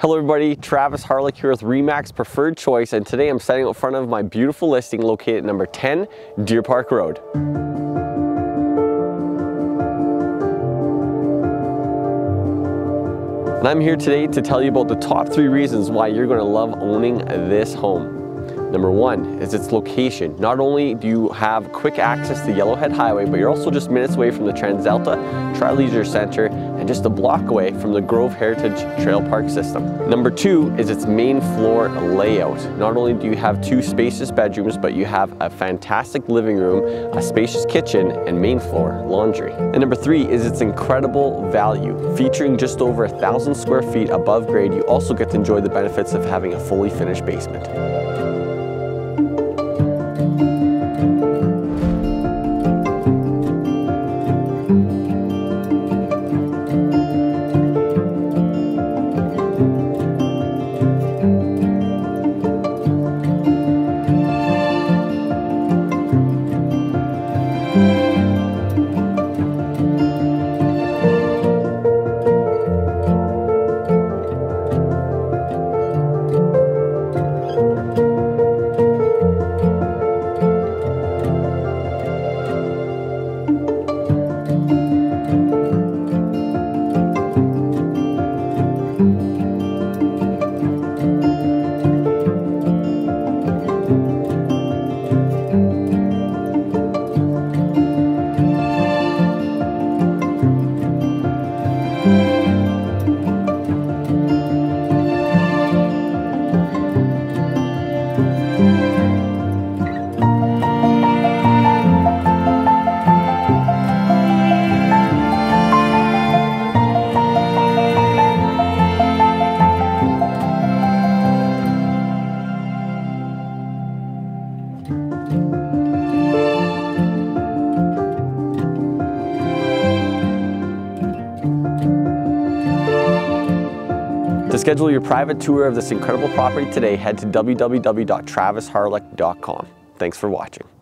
Hello everybody, Travis Harlick here with Remax Preferred Choice and today I'm standing in front of my beautiful listing located at number 10 Deer Park Road. And I'm here today to tell you about the top three reasons why you're going to love owning this home. Number one is its location. Not only do you have quick access to Yellowhead Highway, but you're also just minutes away from the TransAlta Tri-Leisure Center and just a block away from the Grove Heritage Trail Park system. Number two is its main floor layout. Not only do you have two spacious bedrooms, but you have a fantastic living room, a spacious kitchen, and main floor laundry. And number three is its incredible value. Featuring just over a thousand square feet above grade, you also get to enjoy the benefits of having a fully finished basement. To schedule your private tour of this incredible property today, head to www.travisharlick.com. Thanks for watching.